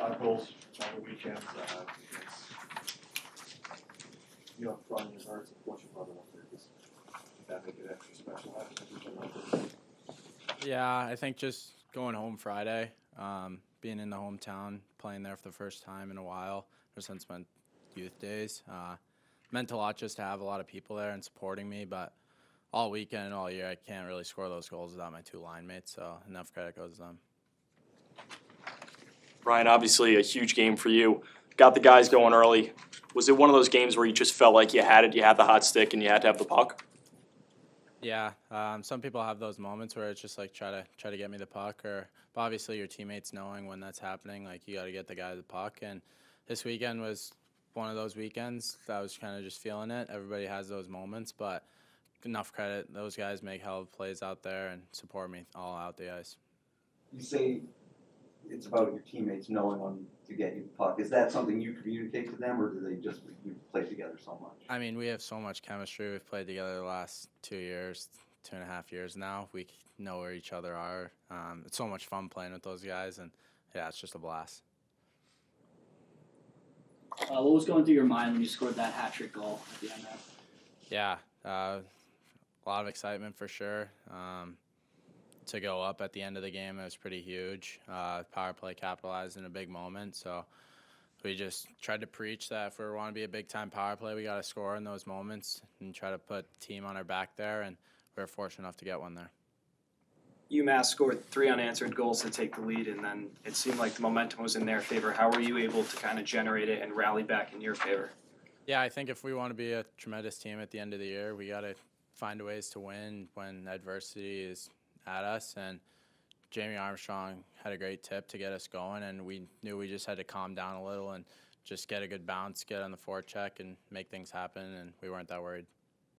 uh, goals on the. Uh, it's, you know, this. That make it extra special. Yeah, I think just going home Friday, um, being in the hometown, playing there for the first time in a while, or since my youth days, uh, meant a lot just to have a lot of people there and supporting me. But all weekend and all year, I can't really score those goals without my two line mates. So enough credit goes to them. Ryan, obviously a huge game for you. Got the guys going early. Was it one of those games where you just felt like you had it, you had the hot stick, and you had to have the puck? Yeah, um, some people have those moments where it's just like try to try to get me the puck, or obviously your teammates knowing when that's happening, like you got to get the guy the puck. And this weekend was one of those weekends that I was kind of just feeling it. Everybody has those moments, but enough credit. Those guys make hell of plays out there and support me all out the ice. You say it's about your teammates knowing when to get you the puck. Is that something you communicate to them, or do they just you play together so much? I mean, we have so much chemistry. We've played together the last two years, two and a half years now. We know where each other are. Um, it's so much fun playing with those guys, and yeah, it's just a blast. Uh, what was going through your mind when you scored that hat trick goal at the end there? Yeah, uh, a lot of excitement for sure. Um, to go up at the end of the game, it was pretty huge. Uh, power play capitalized in a big moment, so we just tried to preach that if we want to be a big time power play, we got to score in those moments and try to put team on our back there. And we were fortunate enough to get one there. UMass scored three unanswered goals to take the lead, and then it seemed like the momentum was in their favor. How were you able to kind of generate it and rally back in your favor? Yeah, I think if we want to be a tremendous team at the end of the year, we got to find ways to win when adversity is at us. And Jamie Armstrong had a great tip to get us going, and we knew we just had to calm down a little and just get a good bounce, get on the forecheck, and make things happen. And we weren't that worried.